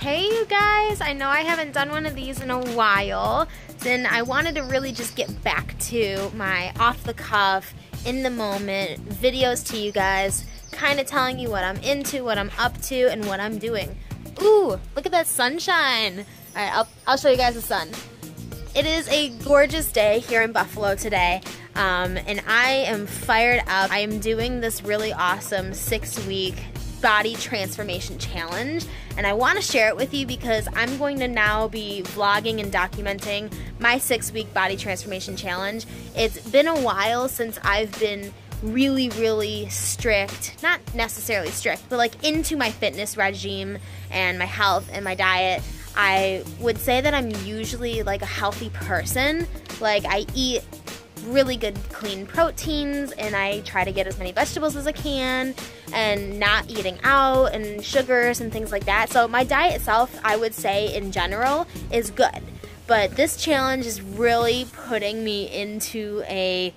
Hey you guys, I know I haven't done one of these in a while, and I wanted to really just get back to my off the cuff, in the moment videos to you guys, kind of telling you what I'm into, what I'm up to, and what I'm doing. Ooh, look at that sunshine. All right, I'll, I'll show you guys the sun. It is a gorgeous day here in Buffalo today, um, and I am fired up. I am doing this really awesome six week body transformation challenge and I want to share it with you because I'm going to now be vlogging and documenting my six week body transformation challenge. It's been a while since I've been really really strict not necessarily strict but like into my fitness regime and my health and my diet I would say that I'm usually like a healthy person like I eat really good clean proteins and I try to get as many vegetables as I can and not eating out and sugars and things like that. So my diet itself, I would say in general, is good. But this challenge is really putting me into a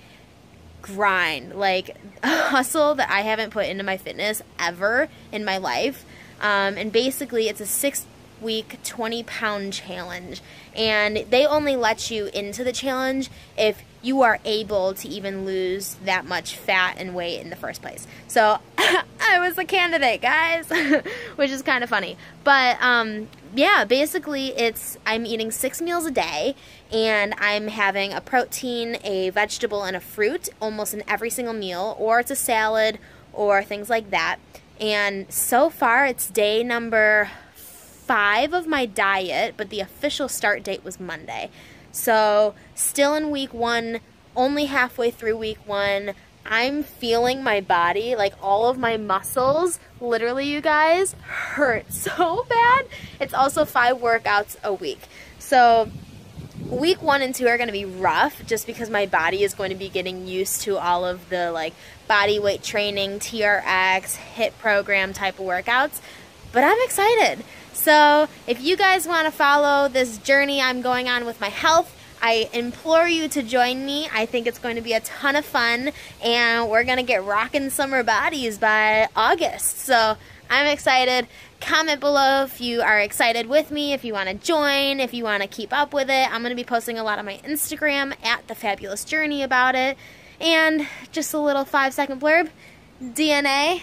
grind, like a hustle that I haven't put into my fitness ever in my life. Um, and basically, it's a six week 20 pound challenge. And they only let you into the challenge if you are able to even lose that much fat and weight in the first place. So I was a candidate, guys, which is kind of funny. But um, yeah, basically, it's I'm eating six meals a day, and I'm having a protein, a vegetable, and a fruit almost in every single meal, or it's a salad or things like that. And so far, it's day number five of my diet, but the official start date was Monday. So, still in week one, only halfway through week one, I'm feeling my body, like all of my muscles, literally, you guys, hurt so bad. It's also five workouts a week. So, week one and two are going to be rough just because my body is going to be getting used to all of the like body weight training, TRX, HIIT program type of workouts. But I'm excited. So if you guys want to follow this journey I'm going on with my health, I implore you to join me. I think it's going to be a ton of fun and we're going to get rocking summer bodies by August. So I'm excited. Comment below if you are excited with me, if you want to join, if you want to keep up with it. I'm going to be posting a lot on my Instagram at The Fabulous Journey about it. And just a little five second blurb. DNA,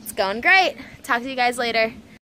it's going great. Talk to you guys later.